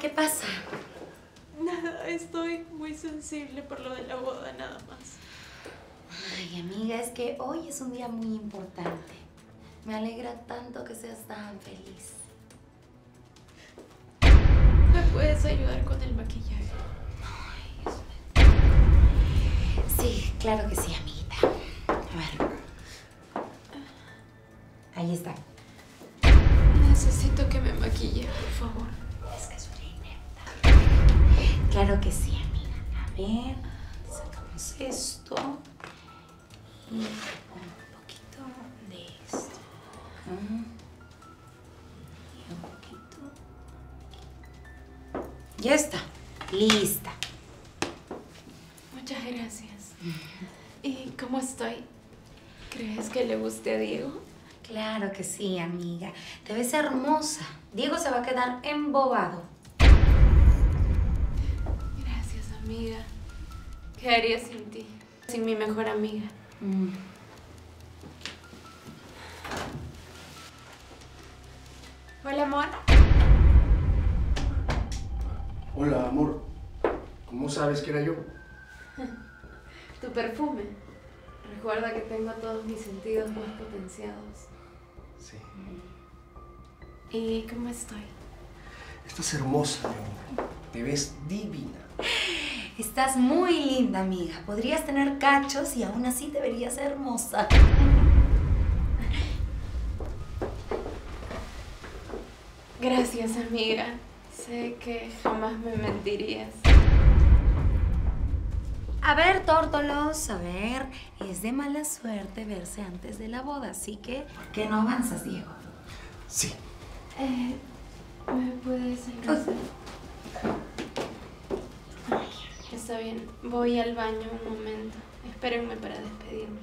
¿qué pasa? Nada, estoy muy sensible por lo de la boda, nada más. Ay, amiga, es que hoy es un día muy importante. Me alegra tanto que seas tan feliz. ¿Me puedes ayudar con el maquillaje? Sí, claro que sí, amiguita. A ver. Ahí está. Necesito que me maquille, por favor. Claro que sí, amiga. A ver, sacamos esto. Y un poquito de esto. Y un poquito. Ya está. Lista. Muchas gracias. ¿Y cómo estoy? ¿Crees que le guste a Diego? Claro que sí, amiga. Te ves hermosa. Diego se va a quedar embobado. Amiga. ¿Qué haría sin ti? Sin mi mejor amiga. Mm. Hola, amor. Hola, amor. ¿Cómo sabes que era yo? Tu perfume. Recuerda que tengo todos mis sentidos más potenciados. Sí. ¿Y cómo estoy? Estás hermosa, mi amor. Te ves divina. Estás muy linda, amiga. Podrías tener cachos y aún así te verías hermosa. Gracias, amiga. Sé que jamás me mentirías. A ver, tórtolos, a ver, es de mala suerte verse antes de la boda, así que, ¿por qué no avanzas, Diego? Sí. Eh, ¿Me puedes alcanzar? Está bien, voy al baño un momento. Espérenme para despedirme.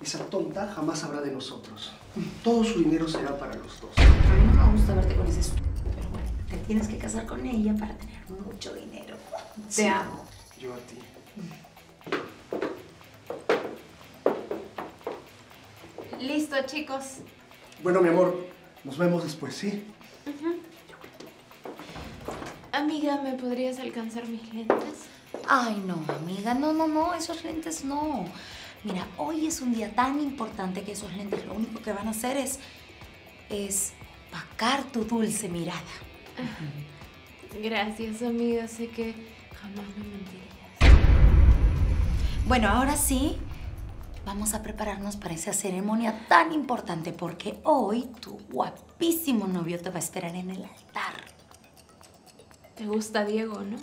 Esa tonta jamás habrá de nosotros. Todo su dinero será para los dos. A mí no me gusta verte con ese pero bueno, te tienes que casar con ella para tener mucho dinero. Te Sí. amo. Yo a ti. Listo, chicos. Bueno, mi amor, nos vemos después, ¿sí? Amiga, ¿me podrías alcanzar mis lentes? Ay, no, amiga, no, no, no, esos lentes no. Mira, hoy es un día tan importante que esos lentes lo único que van a hacer es. es pacar tu dulce mirada. Gracias, amiga. Sé que jamás me mentirías. Bueno, ahora sí, vamos a prepararnos para esa ceremonia tan importante porque hoy tu guapísimo novio te va a esperar en el altar. Te gusta Diego, ¿no?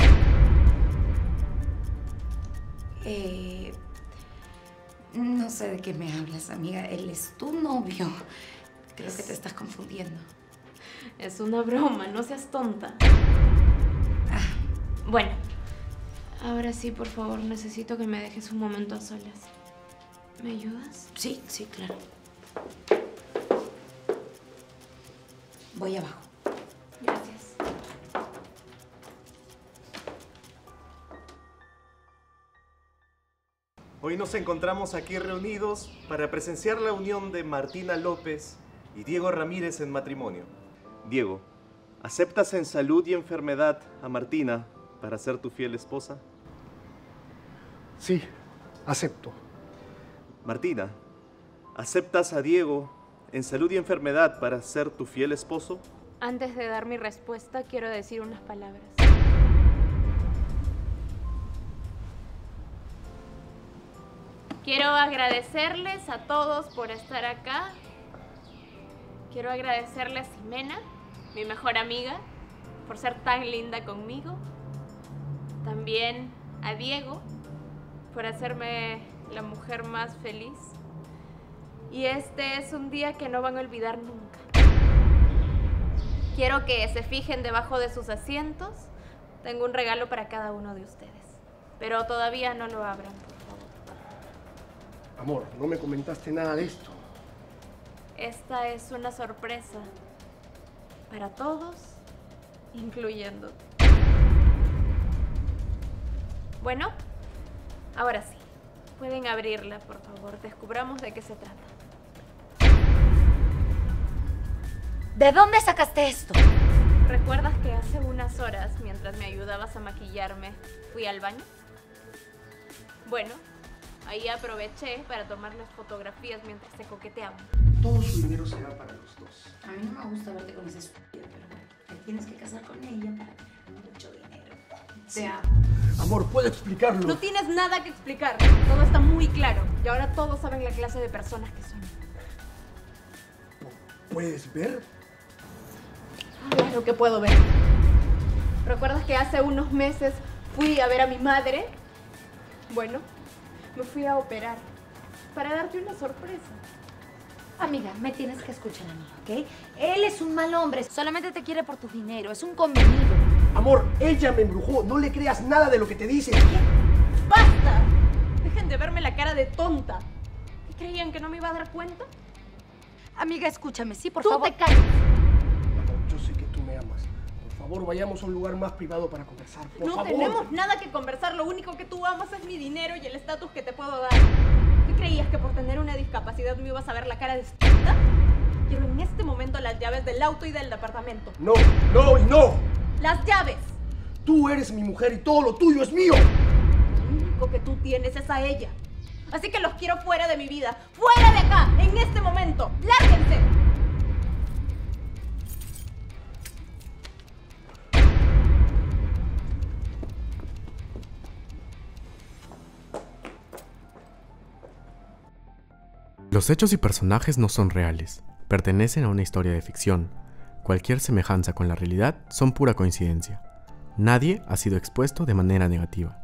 Eh, no sé de qué me hablas, amiga. Él es tu novio. Creo que te estás confundiendo. Es una broma, no seas tonta. Ah, Bueno, ahora sí, por favor, necesito que me dejes un momento a solas. ¿Me ayudas? sí, sí, claro. Voy abajo. Gracias. Hoy nos encontramos aquí reunidos para presenciar la unión de Martina López y Diego Ramírez en matrimonio. Diego, ¿aceptas en salud y enfermedad a Martina para ser tu fiel esposa? Sí, acepto. Martina, ¿aceptas a Diego en salud y enfermedad para ser tu fiel esposo? Antes de dar mi respuesta, quiero decir unas palabras. Quiero agradecerles a todos por estar acá. Quiero agradecerle a Ximena, mi mejor amiga, por ser tan linda conmigo. También a Diego, por hacerme la mujer más feliz. Y este es un día que no van a olvidar nunca. Quiero que se fijen debajo de sus asientos. Tengo un regalo para cada uno de ustedes. Pero todavía no lo abran, por favor. Amor, no me comentaste nada de esto. Esta es una sorpresa para todos, incluyéndote. Bueno, ahora sí. Pueden abrirla, por favor. Descubramos de qué se trata. ¿De dónde sacaste esto? ¿Recuerdas que hace unas horas, mientras me ayudabas a maquillarme, fui al baño? Bueno, ahí aproveché para tomar las fotografías mientras se coqueteaban. Todo su dinero será para los dos. A mí no me gusta verte con ese estúpido, pero bueno, te tienes que casar con ella para tener mucho dinero. Te amo. Amor, ¿puedo explicarlo? No tienes nada que explicar. Todo está muy claro. Y ahora todos saben la clase de personas que son. ¿Puedes ver? Claro que puedo ver. ¿Recuerdas que hace unos meses fui a ver a mi madre? Bueno, me fui a operar para darte una sorpresa. Amiga, me tienes que escuchar a mí, ¿ok? Él es un mal hombre, solamente te quiere por tu dinero, es un convenido. Amor, ella me embrujó. No le creas nada de lo que te dice. ¡Basta! Dejen de verme la cara de tonta. ¿Qué creían que no me iba a dar cuenta? Amiga, escúchame, sí, por Tú favor. te calles. Amor, yo sé que tú me amas. Por favor, vayamos a un lugar más privado para conversar. Por no favor. tenemos nada que conversar. Lo único que tú amas es mi dinero y el estatus que te puedo dar. ¿Qué creías que por tener una discapacidad me ibas a ver la cara de estúpida? Quiero en este momento las llaves del auto y del departamento. No, no y no. ¡Las llaves! Tú eres mi mujer y todo lo tuyo es mío. Lo único que tú tienes es a ella. Así que los quiero fuera de mi vida. ¡Fuera de acá! ¡En este momento! Los hechos y personajes no son reales, pertenecen a una historia de ficción. Cualquier semejanza con la realidad son pura coincidencia. Nadie ha sido expuesto de manera negativa.